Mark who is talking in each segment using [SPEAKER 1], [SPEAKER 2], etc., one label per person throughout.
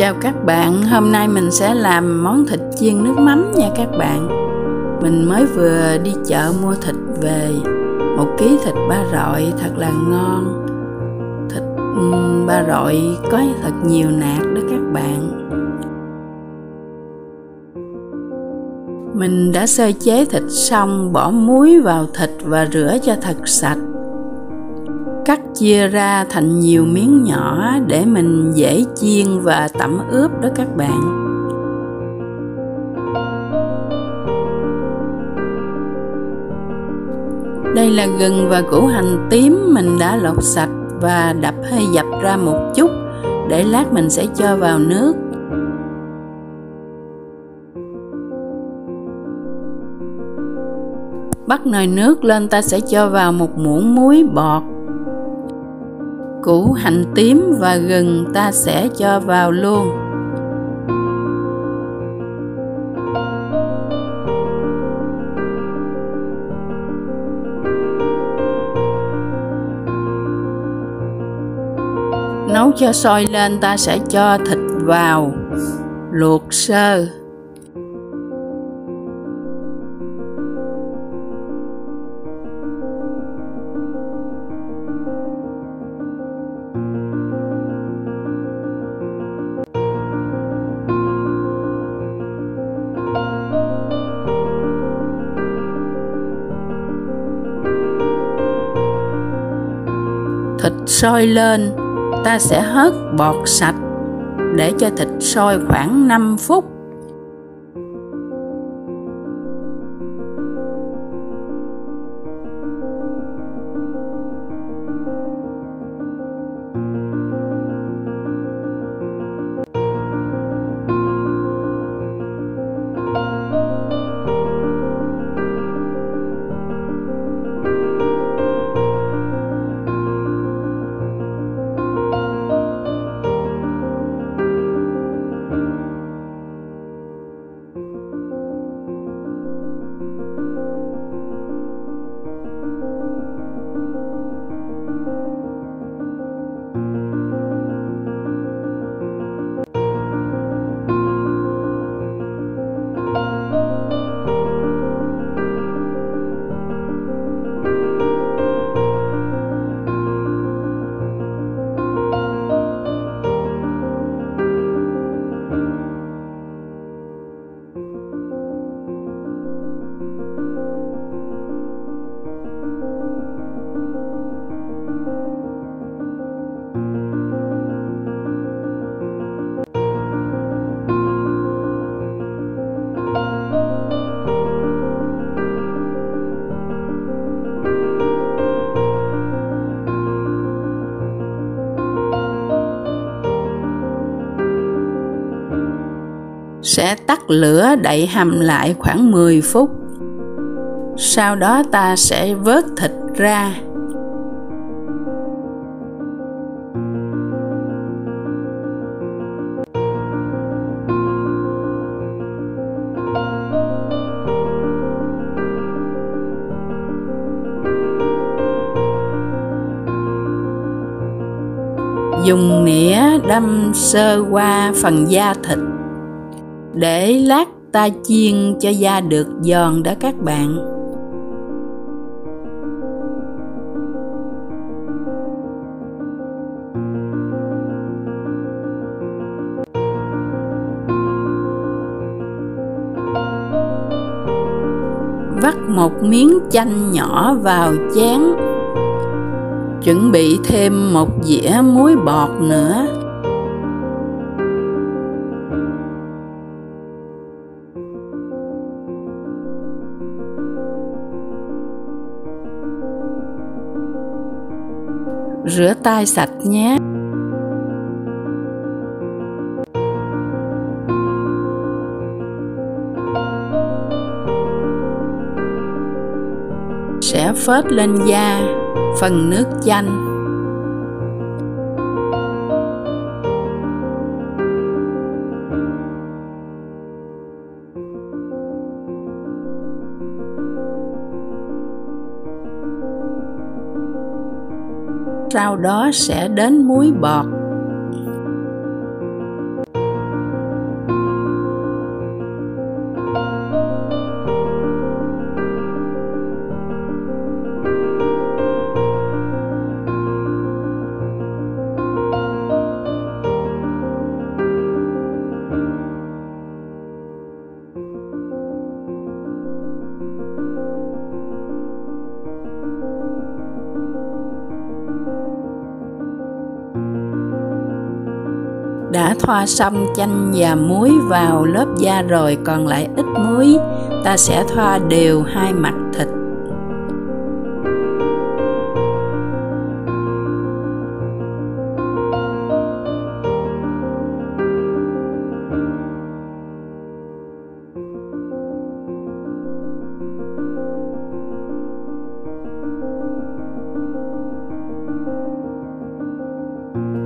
[SPEAKER 1] Chào các bạn, hôm nay mình sẽ làm món thịt chiên nước mắm nha các bạn. Mình mới vừa đi chợ mua thịt về. Một ký thịt ba rọi thật là ngon. Thịt ba rọi có thật nhiều nạc đó các bạn. Mình đã sơ chế thịt xong, bỏ muối vào thịt và rửa cho thật sạch cắt chia ra thành nhiều miếng nhỏ để mình dễ chiên và tẩm ướp đó các bạn. Đây là gừng và củ hành tím mình đã lột sạch và đập hơi dập ra một chút để lát mình sẽ cho vào nước. Bắt nồi nước lên ta sẽ cho vào một muỗng muối bọt củ hành tím và gừng ta sẽ cho vào luôn. Nấu cho sôi lên ta sẽ cho thịt vào. Luộc sơ. Sôi lên ta sẽ hớt bọt sạch để cho thịt sôi khoảng 5 phút. Sẽ tắt lửa đậy hầm lại khoảng 10 phút. Sau đó ta sẽ vớt thịt ra. Dùng nĩa đâm sơ qua phần da thịt để lát ta chiên cho da được giòn đó các bạn. Vắt một miếng chanh nhỏ vào chén. Chuẩn bị thêm một dĩa muối bọt nữa. Rửa tay sạch nhé. Sẽ phết lên da phần nước chanh. Sau đó sẽ đến muối bọt. Thoa xong chanh và muối vào lớp da rồi còn lại ít muối, ta sẽ thoa đều hai mặt thịt.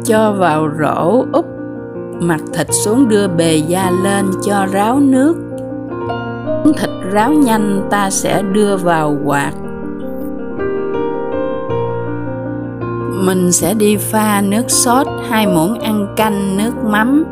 [SPEAKER 1] cho vào rổ úp mặt thịt xuống đưa bề da lên cho ráo nước. Thịt ráo nhanh ta sẽ đưa vào quạt. Mình sẽ đi pha nước sốt, hai muỗng ăn canh, nước mắm.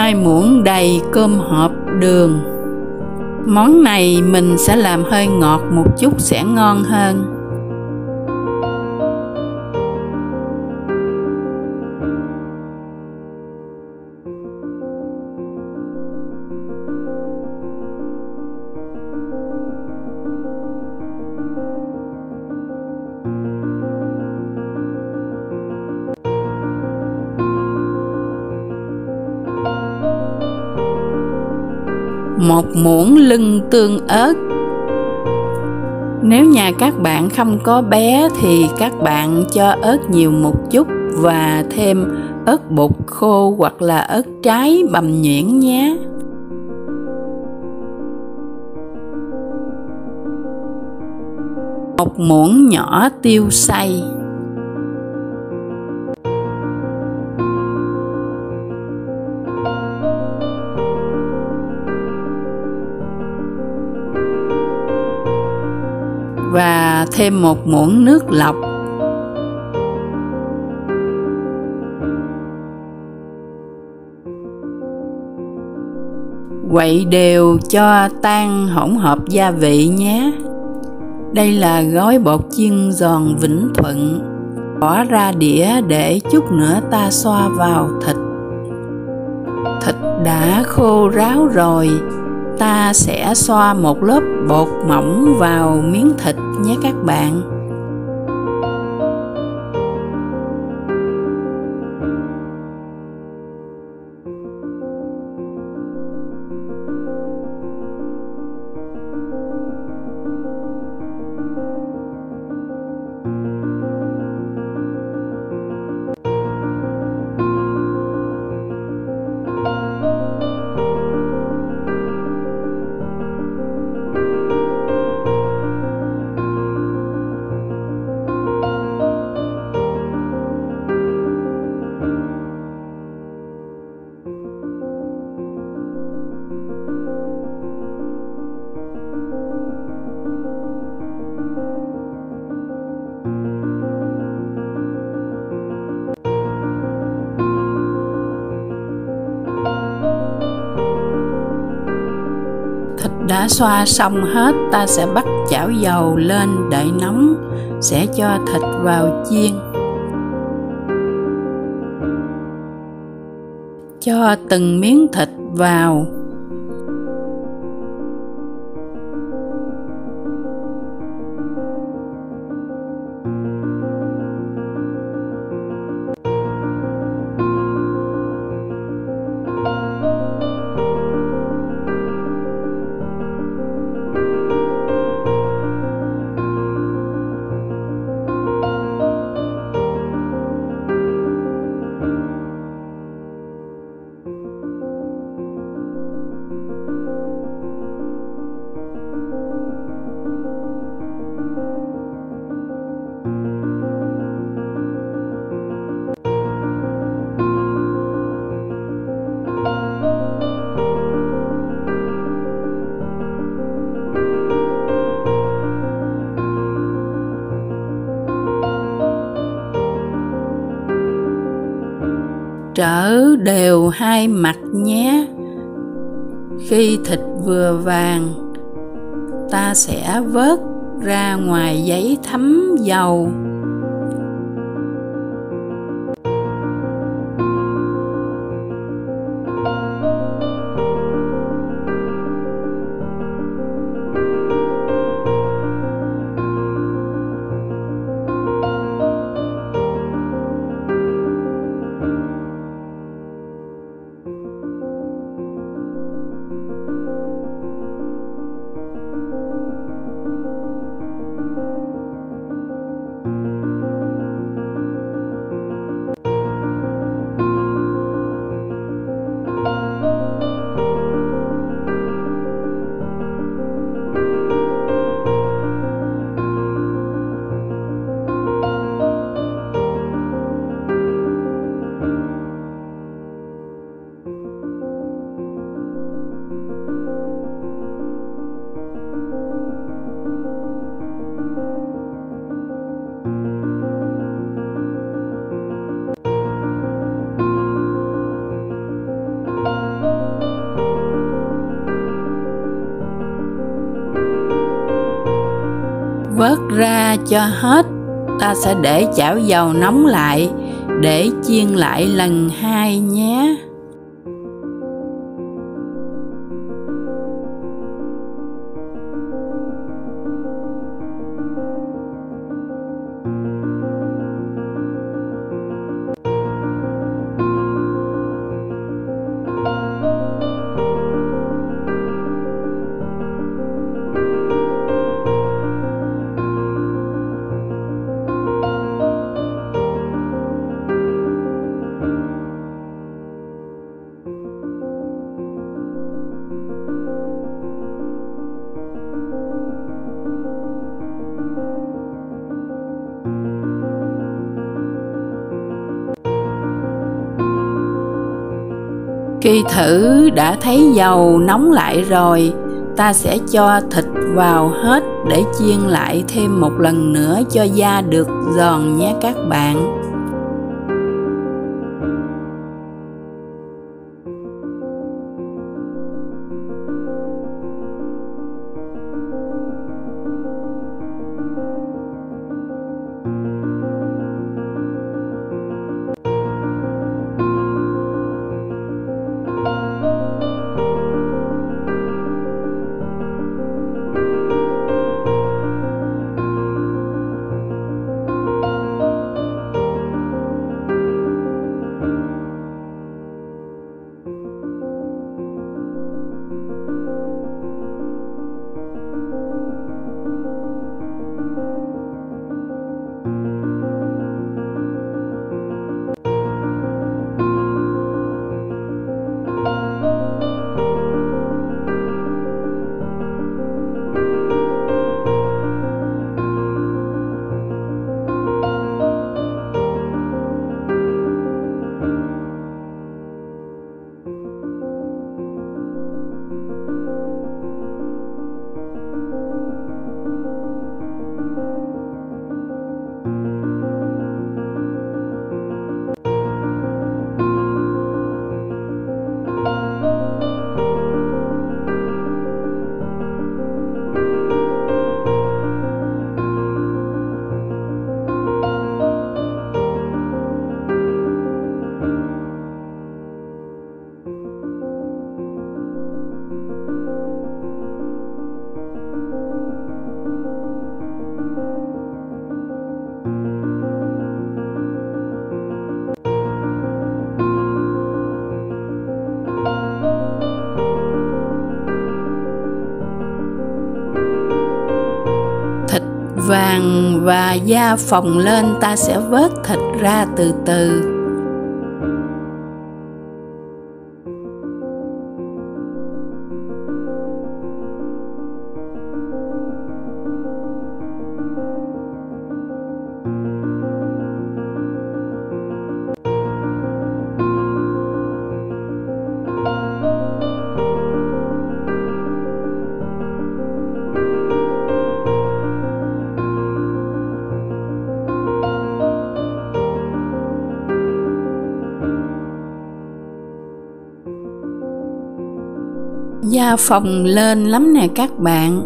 [SPEAKER 1] Hai muỗng đầy cơm hộp đường. Món này mình sẽ làm hơi ngọt một chút sẽ ngon hơn. Một muỗng lưng tương ớt. Nếu nhà các bạn không có bé thì các bạn cho ớt nhiều một chút và thêm ớt bột khô hoặc là ớt trái bằm nhuyễn nhé. Một muỗng nhỏ tiêu xay. Thêm một muỗng nước lọc. Quậy đều cho tan hỗn hợp gia vị nhé. Đây là gói bột chiên giòn vĩnh thuận. Bỏ ra đĩa để chút nữa ta xoa vào thịt. Thịt đã khô ráo rồi ta sẽ xoa một lớp bột mỏng vào miếng thịt nhé các bạn. Đã xoa xong hết, ta sẽ bắt chảo dầu lên đợi nóng, sẽ cho thịt vào chiên. Cho từng miếng thịt vào. Trở đều hai mặt nhé. Khi thịt vừa vàng, ta sẽ vớt ra ngoài giấy thấm dầu. Ra cho hết, ta sẽ để chảo dầu nóng lại, để chiên lại lần hai nhé. Khi thử đã thấy dầu nóng lại rồi, ta sẽ cho thịt vào hết để chiên lại thêm một lần nữa cho da được giòn nhé các bạn. Mà da phồng lên ta sẽ vớt thịt ra từ từ. Da phòng lên lắm nè các bạn.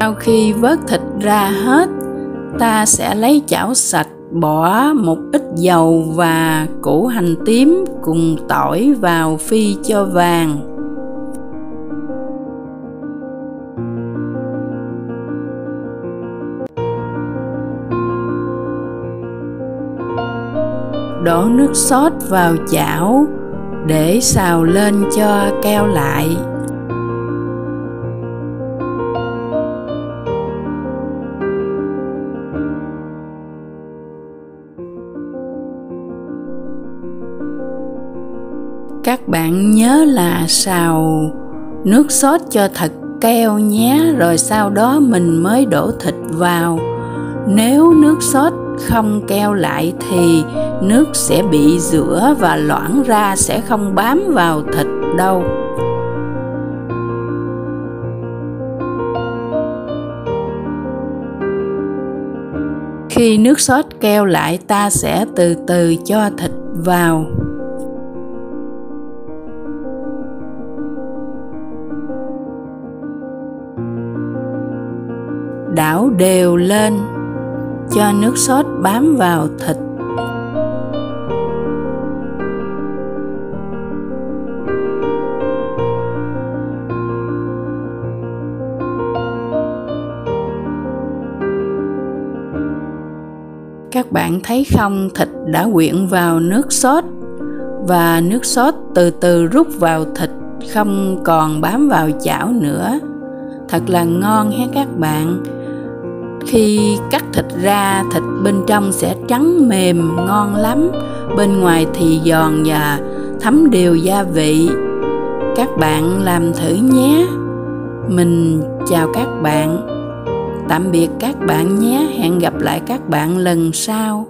[SPEAKER 1] Sau khi vớt thịt ra hết, ta sẽ lấy chảo sạch bỏ một ít dầu và củ hành tím cùng tỏi vào phi cho vàng. Đổ nước sốt vào chảo để xào lên cho keo lại. bạn nhớ là xào nước sốt cho thật keo nhé, rồi sau đó mình mới đổ thịt vào. Nếu nước sốt không keo lại thì nước sẽ bị rửa và loãng ra, sẽ không bám vào thịt đâu. Khi nước sốt keo lại, ta sẽ từ từ cho thịt vào. Đảo đều lên, cho nước sốt bám vào thịt. Các bạn thấy không? Thịt đã quyện vào nước sốt và nước sốt từ từ rút vào thịt, không còn bám vào chảo nữa. Thật là ngon hết các bạn? Khi cắt thịt ra, thịt bên trong sẽ trắng mềm, ngon lắm. Bên ngoài thì giòn và thấm đều gia vị. Các bạn làm thử nhé. Mình chào các bạn. Tạm biệt các bạn nhé. Hẹn gặp lại các bạn lần sau.